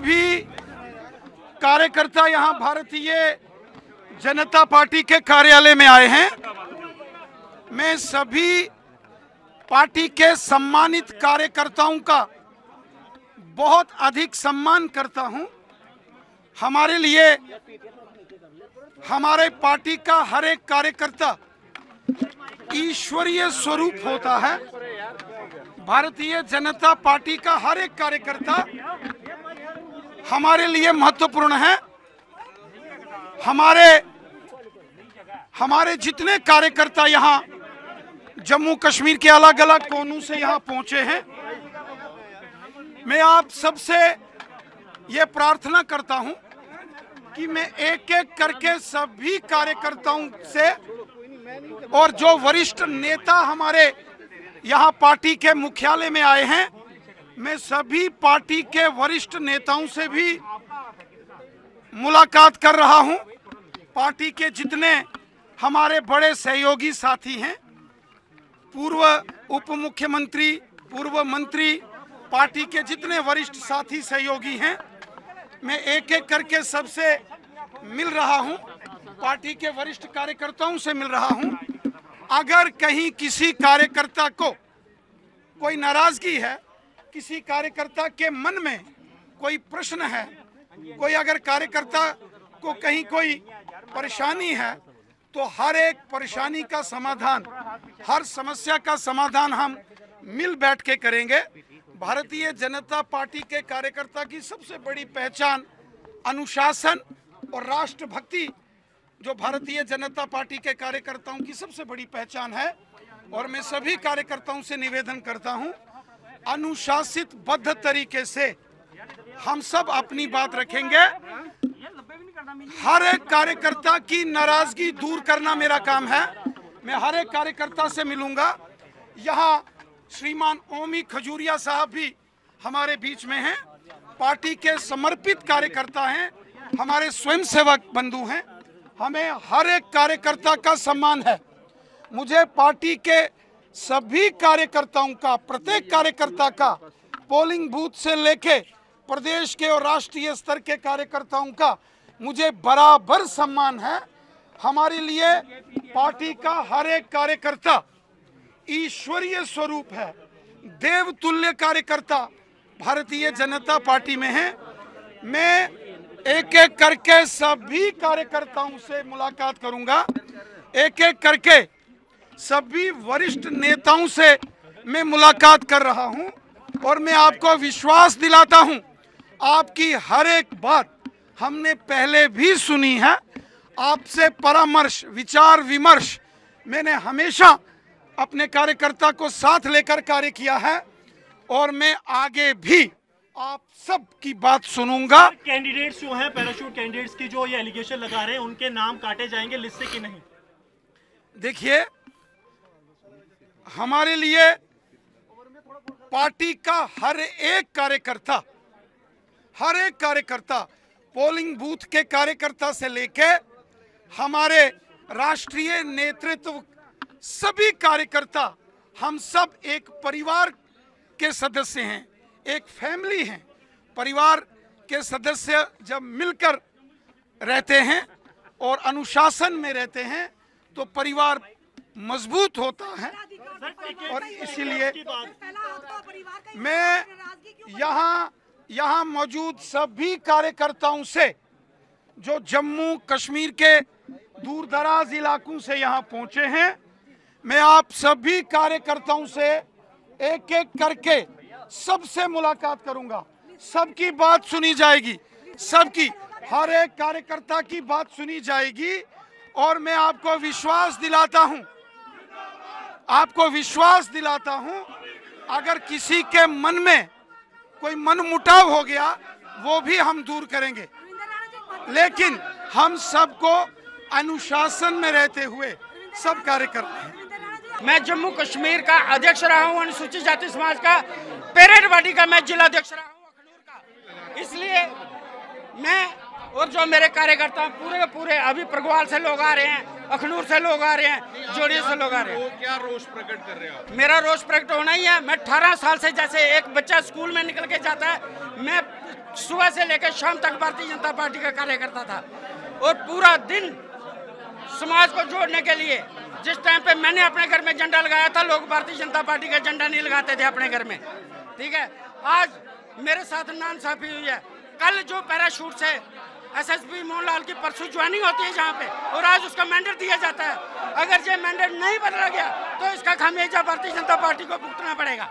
भी कार्यकर्ता यहाँ भारतीय जनता पार्टी के कार्यालय में आए हैं। मैं सभी पार्टी के सम्मानित कार्यकर्ताओं का बहुत अधिक सम्मान करता हूँ। हमारे लिए हमारे पार्टी का हर एक कार्यकर्ता ईश्वरीय स्वरूप होता है। भारतीय जनता पार्टी का हर एक कार्यकर्ता हमारे लिए महत्वपूर्ण है। हमारे हमारे जितने कार्यकर्ता यहाँ जम्मू कश्मीर के अलग अलग कोनों से यहाँ पहुँचे हैं, मैं आप सबसे ये प्रार्थना करता हूँ कि मैं एक एक करके सभी कार्यकर्ताओं से और जो वरिष्ठ नेता हमारे यहाँ पार्टी के मुख्यालय में आए हैं मैं सभी पार्टी के वरिष्ठ नेताओं से भी मुलाकात कर रहा हूँ। पार्टी के जितने हमारे बड़े सहयोगी साथी हैं, पूर्व उप मुख्यमंत्री पूर्व मंत्री, पार्टी के जितने वरिष्ठ साथी सहयोगी हैं, मैं एक एक करके सबसे मिल रहा हूँ, पार्टी के वरिष्ठ कार्यकर्ताओं से मिल रहा हूँ। अगर कहीं किसी कार्यकर्ता को कोई नाराज़गी है किसी कार्यकर्ता के मन में कोई प्रश्न है, कोई अगर कार्यकर्ता को कहीं कोई परेशानी है तो हर एक परेशानी का समाधान, हर समस्या का समाधान हम मिल बैठ के करेंगे। भारतीय जनता पार्टी के कार्यकर्ता की सबसे बड़ी पहचान अनुशासन और राष्ट्रभक्ति, जो भारतीय जनता पार्टी के कार्यकर्ताओं की सबसे बड़ी पहचान है, और मैं सभी कार्यकर्ताओं से निवेदन करता हूँ अनुशासित बद्ध तरीके से हम सब अपनी बात रखेंगे। हर एक कार्यकर्ता की नाराज़गी दूर करना मेरा काम है। मैं हर एक कार्यकर्ता से मिलूँगा। यहाँ श्रीमान ओमी खजूरिया साहब भी हमारे बीच में हैं। पार्टी के समर्पित कार्यकर्ता हैं। हमारे स्वयंसेवक बंधु हैं। हमें हर एक कार्यकर्ता का सम्मान है। मुझे पार्टी के सभी कार्यकर्ताओं का, प्रत्येक कार्यकर्ता का पोलिंग बूथ से लेके प्रदेश के और राष्ट्रीय स्तर के कार्यकर्ताओं का मुझे बराबर सम्मान है। हमारे लिए पार्टी का हर एक कार्यकर्ता ईश्वरीय स्वरूप है। देवतुल्य कार्यकर्ता भारतीय जनता पार्टी में है। मैं एक एक करके सभी कार्यकर्ताओं से मुलाकात करूँगा। एक एक करके सभी वरिष्ठ नेताओं से मैं मुलाकात कर रहा हूँ और मैं आपको विश्वास दिलाता हूँ आपकी हर एक बात हमने पहले भी सुनी है। आपसे परामर्श विचार विमर्श मैंने हमेशा अपने कार्यकर्ता को साथ लेकर कार्य किया है और मैं आगे भी आप सब की बात सुनूँगा। कैंडिडेट्स जो हैं पैराशूट कैंडिडेट्स की जो ये एलिगेशन लगा रहे हैं उनके नाम काटे जाएँगे लिस्ट से कि नहीं? देखिए हमारे लिए पार्टी का हर एक कार्यकर्ता, हर एक कार्यकर्ता, पोलिंग बूथ के कार्यकर्ता से लेके हमारे राष्ट्रीय नेतृत्व सभी कार्यकर्ता, हम सब एक परिवार के सदस्य हैं, एक फैमिली हैं। परिवार के सदस्य जब मिलकर रहते हैं और अनुशासन में रहते हैं तो परिवार मज़बूत होता है। और इसीलिए मैं यहाँ यहाँ मौजूद सभी कार्यकर्ताओं से जो जम्मू कश्मीर के दूर दराज इलाकों से यहाँ पहुँचे हैं मैं आप सभी कार्यकर्ताओं से एक एक करके सबसे मुलाकात करूँगा। सबकी बात सुनी जाएगी। सबकी हर एक कार्यकर्ता की बात सुनी जाएगी। और मैं आपको विश्वास दिलाता हूँ आपको विश्वास दिलाता हूँ, अगर किसी के मन में कोई मन मुटाव हो गया, वो भी हम दूर करेंगे। लेकिन हम सबको अनुशासन में रहते हुए सब कार्य करते हैं। मैं जम्मू कश्मीर का अध्यक्ष रहा हूँ, अनुसूचित जाति समाज का, पेरेड पार्टी का मैं जिला अध्यक्ष रहा हूँ, अखनूर का। इसलिए मैं और जो मेरे कार्यकर्ता पूरे के पूरे अभी प्रगवाल से लोग आ रहे हैं अखनूर से लोग आ रहे हैं जोड़िए से लोग आ रहे हैं। क्या रोष प्रकट कर रहे हो मेरा रोष प्रकट होना ही है। मैं अठारह साल से जैसे एक बच्चा स्कूल में निकल के जाता है मैं सुबह से लेकर शाम तक भारतीय जनता पार्टी का कार्यकर्ता था। और पूरा दिन समाज को जोड़ने के लिए जिस टाइम पे मैंने अपने घर में झंडा लगाया था लोग भारतीय जनता पार्टी का झंडा नहीं लगाते थे अपने घर में। ठीक है? आज मेरे साथ नानसाफी हुई है। कल जो पैराशूट से एसएसपी मोहनलाल की परसों ज्वाइनिंग होती है जहाँ पे, और आज उसका मैंडेट दिया जाता है। अगर ये मैंडेट नहीं बदला गया तो इसका खामियाजा भारतीय जनता पार्टी को भुगतना पड़ेगा।